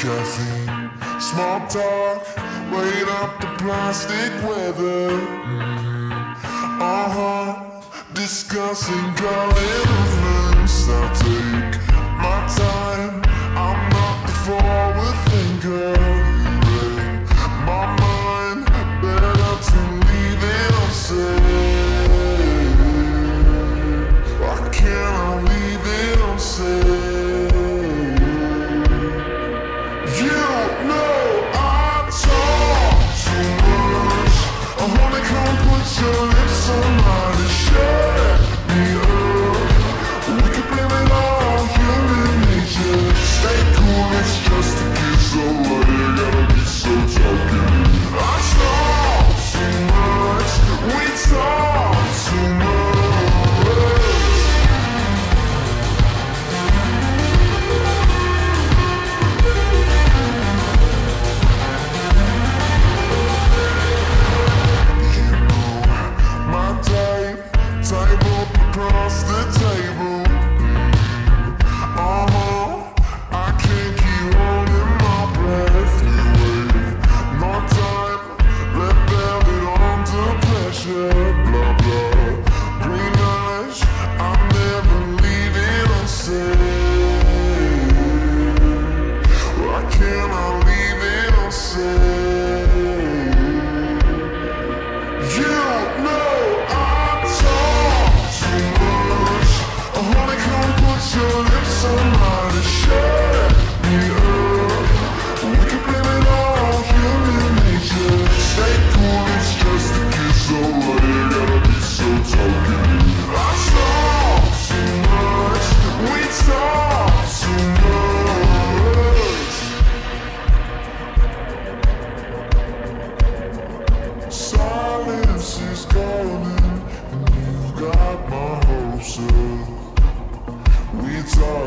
caffeine. Small talk, wait up the plastic weather. Mm-hmm. Uh huh, discussing current influence. I'll take.